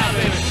savage.